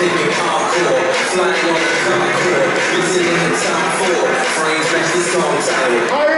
thinking hardcore, flying on the Concorde, in the top four. frames match the song title.